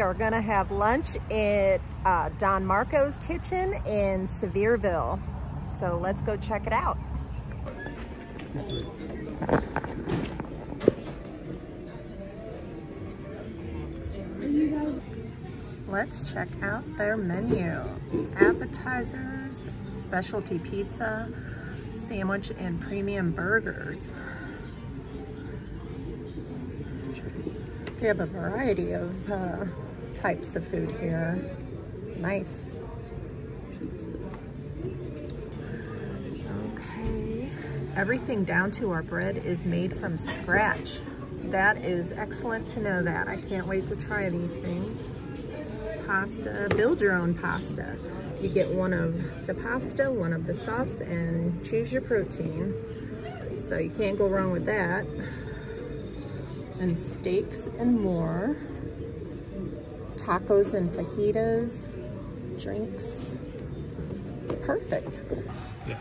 we are gonna have lunch at uh, Don Marco's Kitchen in Sevierville. So let's go check it out. Let's check out their menu. Appetizers, specialty pizza, sandwich, and premium burgers. They have a variety of uh, types of food here. Nice. Okay. Everything down to our bread is made from scratch. That is excellent to know that. I can't wait to try these things pasta, build your own pasta. You get one of the pasta, one of the sauce, and choose your protein. So you can't go wrong with that. And steaks and more. Tacos and fajitas, drinks. Perfect. Yeah,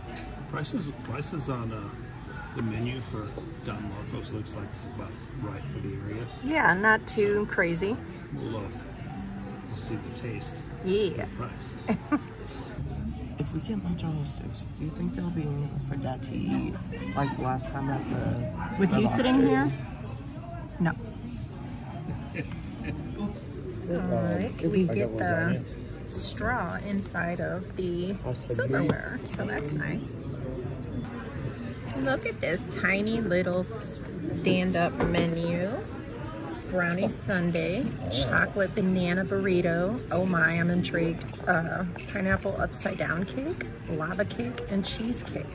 prices prices on uh, the menu for Don Marcos looks like it's about right for the area. Yeah, not too crazy. We'll, uh, we'll see the taste. Yeah. Price. If we get mozzarella sticks, do you think there'll be enough for Dad to eat like last time at the With the you sitting here? No. All right, we get the straw inside of the silverware, so that's nice. Look at this tiny little stand-up menu. Brownie sundae, chocolate banana burrito. Oh my, I'm intrigued. Uh, pineapple upside down cake, lava cake, and cheesecake.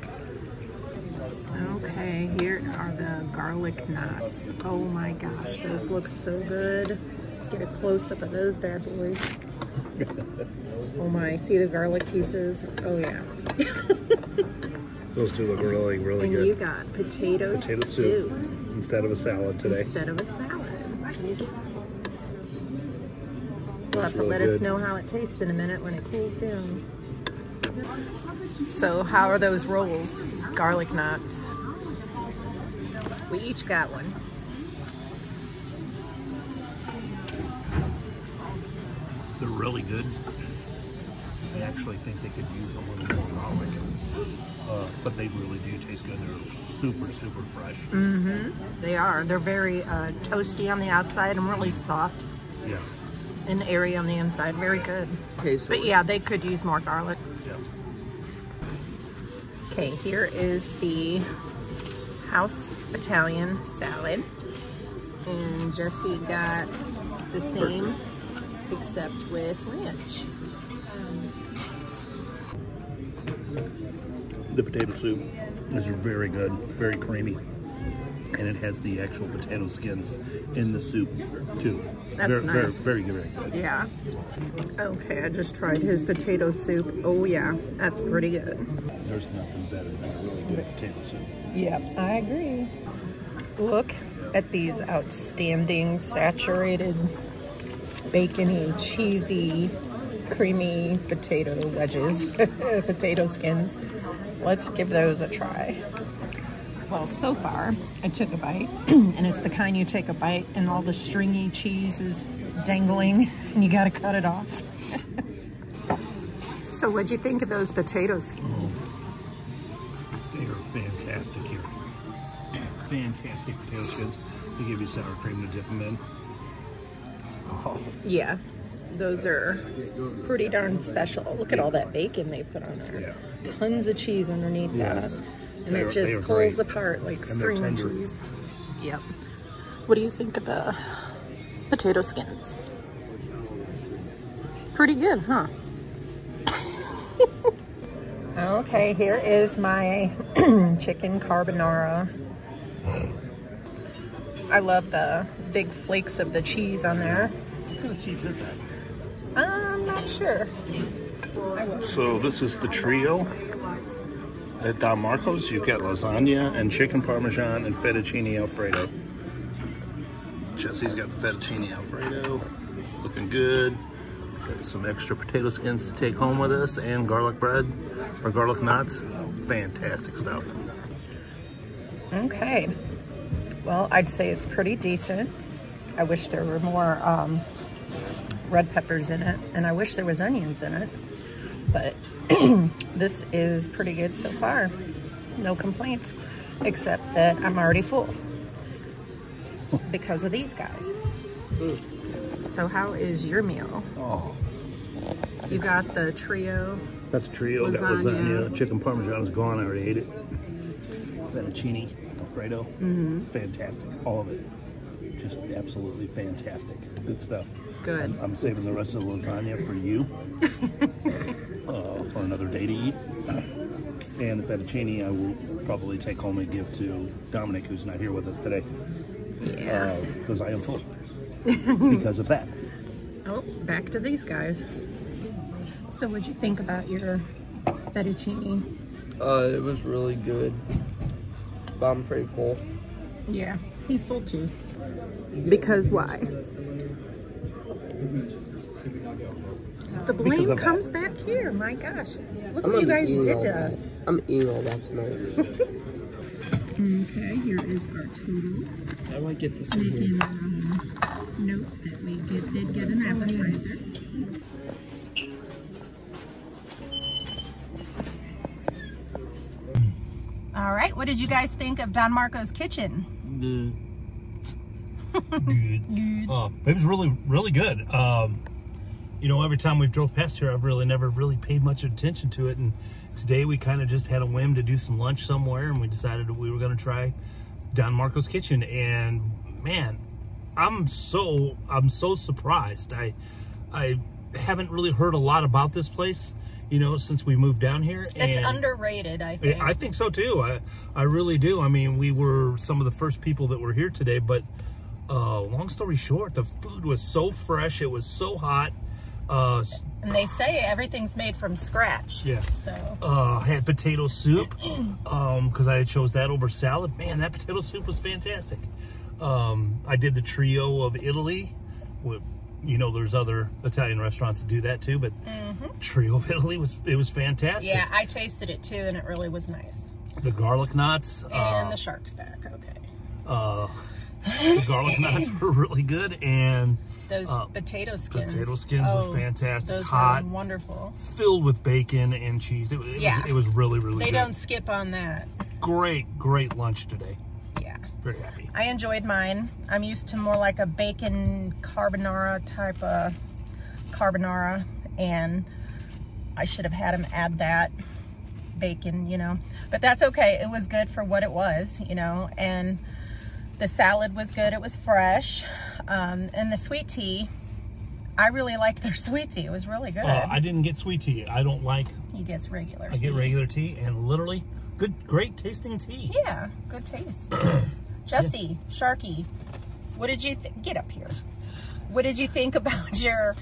Okay, here are the garlic knots. Oh my gosh, those look so good. Let's get a close up of those bad boys. Oh my, see the garlic pieces? Oh yeah. Those two look really, really And good. you got potato, Potato soup, soup instead of a salad today. instead of a salad. You'll have to really let us know how it tastes in a minute when it cools down. So how are those rolls? Garlic knots. We each got one. Really good. I actually think they could use a little more garlic. Uh, but they really do taste good. They're super, super fresh. Mm-hmm. They are. They're very uh, toasty on the outside and really soft Yeah. and airy on the inside. Very good. Okay, so But yeah, they could use more garlic. Yeah. Okay, here is the house Italian salad. And Jesse got the same except with ranch. The potato soup is very good, very creamy. And it has the actual potato skins in the soup too. That's very, nice. Very, very, very good. Yeah. Okay, I just tried his potato soup. Oh yeah, that's pretty good. There's nothing better than a really good potato soup. Yep, I agree. Look at these outstanding saturated, bacony, cheesy, creamy potato wedges, potato skins. Let's give those a try. Well, so far, I took a bite, and it's the kind you take a bite and all the stringy cheese is dangling, and you gotta cut it off. so what'd you think of those potato skins? They are fantastic here. Fantastic potato skins. They give you sour cream to dip them in. Yeah, those are pretty darn special. Look at all that bacon they put on there. Yeah. Tons of cheese underneath Yes. that. And They it are- just pulls great. apart like string cheese. Yep. What do you think of the potato skins? Pretty good, huh? okay, here is my chicken carbonara. I love the big flakes of the cheese on there. Of cheese is that? I'm not sure. So this is the trio at Don Marco's. You've got lasagna and chicken parmesan and fettuccine alfredo. Jesse's got the fettuccine alfredo, looking good. Got some extra potato skins to take home with us and garlic bread or garlic knots. Fantastic stuff. Okay. Well, I'd say it's pretty decent. I wish there were more um, red peppers in it, and I wish there was onions in it. But this is pretty good so far. No complaints, except that I'm already full because of these guys. So how is your meal? Oh, You got the trio. that's a trio. Got Lasagna. lasagna. Chicken parmesan is gone. I already ate it. Fettuccine, Alfredo. Mm-hmm. Fantastic. All of it. Just absolutely fantastic. Good stuff. Good. I'm saving the rest of the lasagna for you uh, for another day to eat. And the fettuccine I will probably take home and give to Dominic, who's not here with us today, Yeah. because I am full because of that. Oh, back to these guys. So what'd you think about your fettuccine? Uh, it was really good. But I'm pretty full. Yeah, he's full too. Because why? The blame comes back here. My gosh. Look I'm what you guys be did eating all to that. us. I'm eating all that tonight. Okay, here is our total. I might get this Making um, note that we get, did get an appetizer. All right, what did you guys think of Don Marco's kitchen? good. Uh, it was really, really good. Um, you know, every time we've drove past here, I've really never really paid much attention to it. And today we kind of just had a whim to do some lunch somewhere, and we decided we were going to try Don Marco's Kitchen. And man, I'm so I'm so surprised. I I haven't really heard a lot about this place, you know, since we moved down here. It's and- underrated, I think. I think so too. I I really do. I mean, we were some of the first people that were here today, but uh, long story short, the food was so fresh. It was so hot. Uh, and they say everything's made from scratch. Yeah. So uh, had potato soup um, because I chose that over salad. Man, that potato soup was fantastic. Um, I did the trio of Italy. With, you know, there's other Italian restaurants that do that too, but trio of Italy was it was fantastic. yeah, I tasted it too, and it really was nice. The garlic knots. And uh, the shark's back. Okay. uh, the garlic knots were really good, and Those Uh, potato skins. potato skins was fantastic. Those Hot. were wonderful. filled with bacon and cheese. It, was- it Yeah. was, it was really, really They good. They don't skip on that. Great, great lunch today. Yeah. Very happy. I enjoyed mine. I'm used to more like a bacon carbonara type of carbonara, and I should have had him add that bacon, you know. But that's okay. It was good for what it was, you know, and the salad was good. It was fresh. Um, and the sweet tea, I really liked their sweet tea. It was really good. Uh, I didn't get sweet tea. I don't like. he gets regular. I get regular tea, and literally good, great tasting tea. Yeah, good taste. Jesse, Sharky, what did you think? Get up here. What did you think about your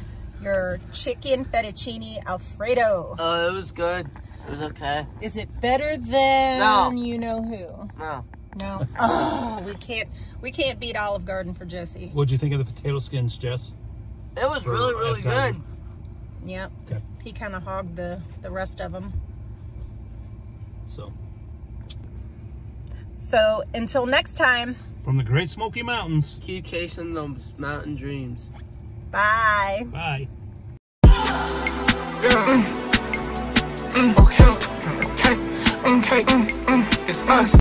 your chicken fettuccine alfredo? Uh, it was good. It was okay. Is it better than No. you know who? No. No. Oh, we can't we can't beat Olive Garden for Jesse. What'd you think of the potato skins, Jess? It was For really, really good. Yep. Okay. He kind of hogged the the rest of them. So, So until next time, from the Great Smoky Mountains. Keep chasing those mountain dreams. bye. Bye. Okay, okay, okay, mm, mm, it's us.